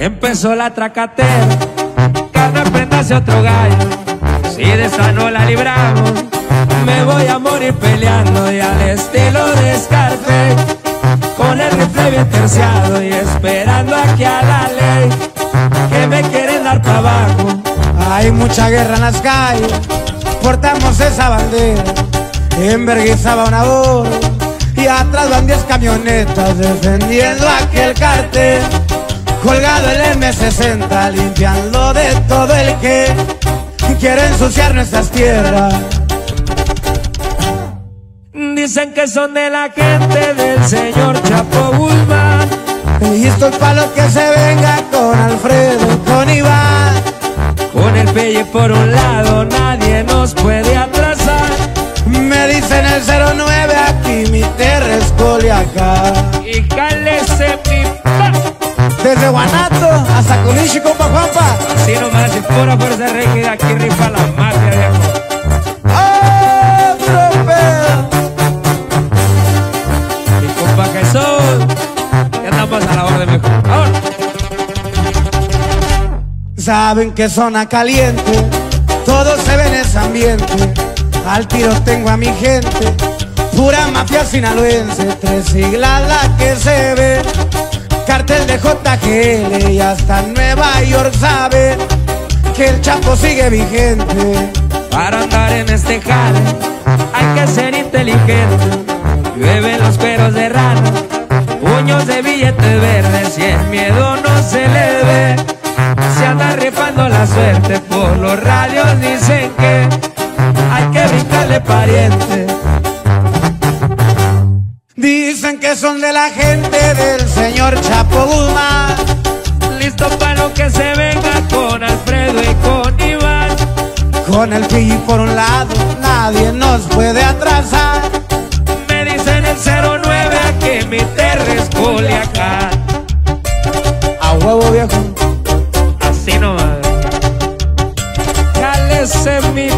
empezó la tracatera. Carnal, prendase otro gallo. Si de esa no la libramos, me voy a morir peleando y al estilo de Scarface. Con el rifle bien terciado y esperando aquí a la ley. Que me quieren dar para abajo. Hay mucha guerra en las calles, portamos esa bandera. En Berguiza va una oro y atrás van 10 camionetas defendiendo aquel cartel. Colgado el M60, limpiando de todo el que quiere ensuciar nuestras tierras. Dicen que son de la gente del señor Chapo Guzmán. Y estoy pa' lo que se venga con Alfredo y con el pelle por un lado, nadie nos puede atrasar. Me dicen el 09, aquí mi tierra es Culiacán. Así nomás, y pura fuerza rígida, aquí rifa la mafia, viejo. Mi compa Jesús, ya andamos a la orden, viejo. Ahora. Saben que zona caliente, todo se ve en ese ambiente. Al tiro tengo a mi gente, pura mafia sinaloense, tres siglas la que se ve. Cartel de JGL y hasta Nueva York sabe que el Chapo sigue vigente. Para andar en este jale hay que ser inteligente. Llueven los peros de rana, puños de billetes verdes y el miedo no se le ve. Se anda rifando la suerte, por los radios dicen que hay que brincarle pariente. Dicen que son de la gente del señor Chapo Guzmán. Listo para lo que se venga con Iván. Con el PI por un lado nadie nos puede atrasar. Me dicen el 09 a que mi terra es Culiacán. A huevo viejo. Así no nomás. Cálese mi